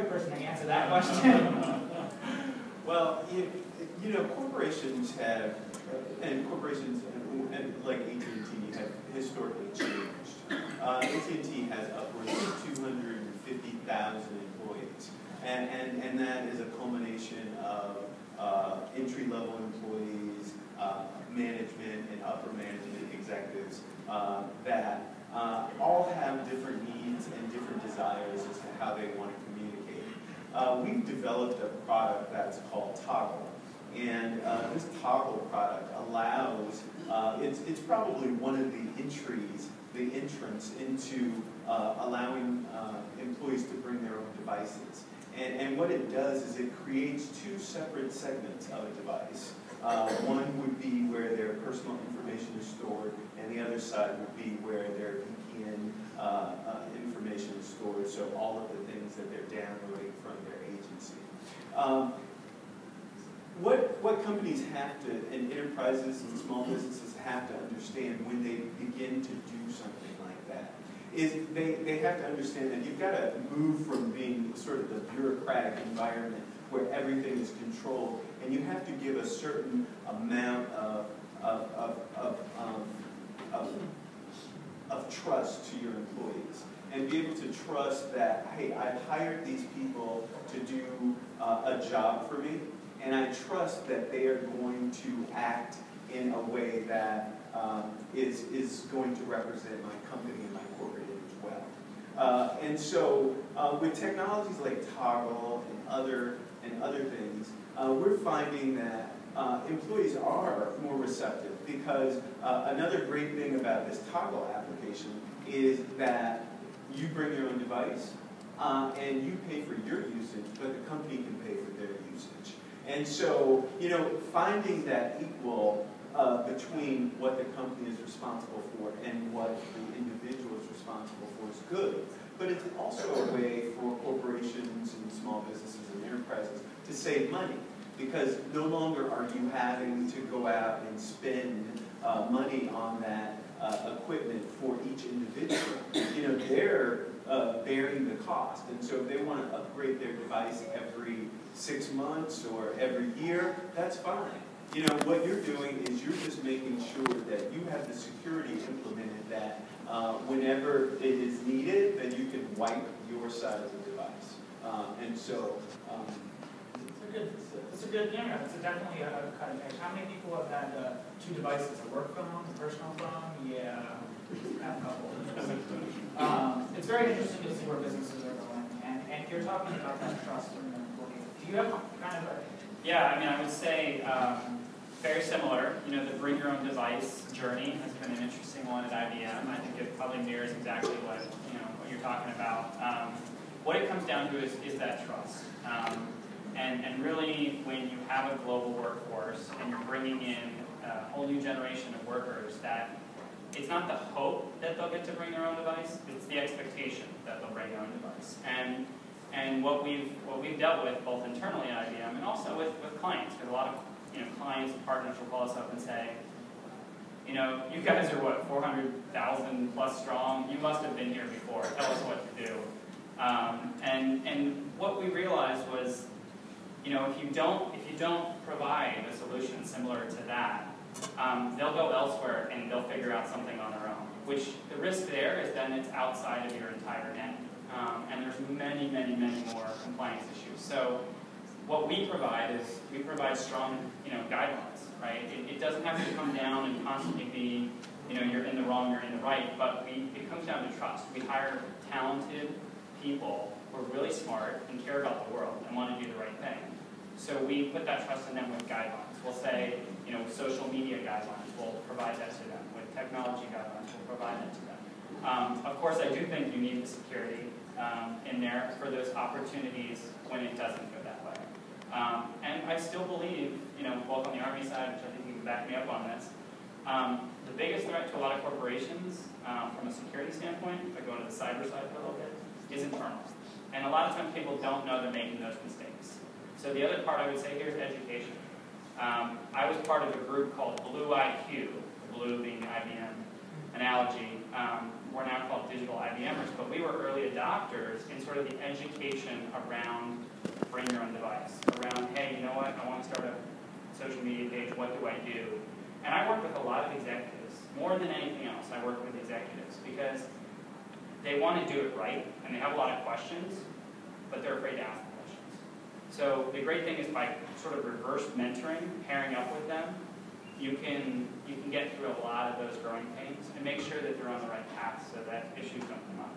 perfect person to answer that question. well, you, you know, corporations have, and corporations and, like AT&T have historically changed. Uh, AT&T has upwards of 250,000 employees, and, and, and that is a culmination of uh, entry-level employees, uh, management and upper management executives uh, that uh, all have different needs and different desires as to how they want to communicate. Uh, we've developed a product that's called Toggle. And uh, this Toggle product allows, uh, it's, it's probably one of the entries, the entrance into uh, allowing uh, employees to bring their own devices. And, and what it does is it creates two separate segments of a device. Uh, one would be where their personal information is stored, and the other side would be where their VPN uh, uh, information is stored, so all of the things that they're downloading from their agency. Um, what, what companies have to, and enterprises and small businesses have to understand when they begin to do something like that is they, they have to understand that you've got to move from being sort of the bureaucratic environment where everything is controlled, and you have to give a certain amount of, of, of, of, um, of, of trust to your employees and be able to trust that, hey, I've hired these people to do uh, a job for me, and I trust that they are going to act in a way that um, is is, going to represent my company and my corporate image well. Uh, and so uh, with technologies like Toggle and other and other things, uh, we're finding that uh, employees are more receptive because uh, another great thing about this Toggle application is that you bring your own device uh, and you pay for your usage, but the company can pay for their usage. And so, you know, finding that equal uh, between what the company is responsible for and what the individual is responsible for is good. But it's also a way for corporations and small businesses and enterprises to save money because no longer are you having to go out and spend uh, money on that uh, equipment for each individual. You know, they're uh, bearing the cost. And so if they want to upgrade their device every six months or every year, that's fine. You know, what you're doing is you're just making sure that you have the security implemented that uh, whenever it is needed, then you can wipe your side of the device. Um, and so, um, it's a good, it's a good, yeah, it's a definitely a, a cutting edge. How many people have had uh, two devices, a work phone, a personal phone? Yeah, a couple. um, it's very interesting to see where businesses are going, and, and you're talking about that trust in employees. Do you have kind of a yeah, I mean, I would say um, very similar. You know, the bring your own device journey has been an interesting one at IBM. I think it probably mirrors exactly what you know what you're talking about. Um, what it comes down to is, is that trust. Um, and, and really, when you have a global workforce and you're bringing in a whole new generation of workers, that it's not the hope that they'll get to bring their own device, it's the expectation that they'll bring their own device. And and what we've what we've dealt with both internally at IBM and also with, with clients, because a lot of you know clients and partners will call us up and say, you know, you guys are what 400,000 plus strong. You must have been here before. Tell us what to do. Um, and and what we realized was, you know, if you don't if you don't provide a solution similar to that, um, they'll go elsewhere and they'll figure out something on their own. Which the risk there is then it's outside of your entire net. Um, and there's many, many, many more compliance issues. So what we provide is we provide strong, you know, guidelines, right? It, it, doesn't have to come down and constantly be, you know, you're in the wrong, you're in the right, but we, it comes down to trust. We hire talented people who are really smart and care about the world and want to do the right thing. So we put that trust in them with guidelines. We'll say, you know, social media guidelines, we'll provide that to them. With technology guidelines, we'll provide that to them. Um, of course, I do think you need the security um, in there for those opportunities when it doesn't go that way. Um, and I still believe, you know, both on the Army side, which I think you can back me up on this, um, the biggest threat to a lot of corporations um, from a security standpoint, if I go to the cyber side for a little bit, is internal. And a lot of times people don't know they're making those mistakes. So the other part I would say here is education. Um, I was part of a group called Blue IQ, Blue being IBM analogy, um, we're now called digital IBMers, but we were early adopters in sort of the education around bring your own device, around, hey, you know what, I want to start a social media page, what do I do? And I work with a lot of executives, more than anything else, I work with executives, because they want to do it right, and they have a lot of questions, but they're afraid to ask the questions. So the great thing is by sort of reverse mentoring, pairing up with them, you can, you can get through a lot of those growing pains and make sure that they're on the right path so that issues don't come up.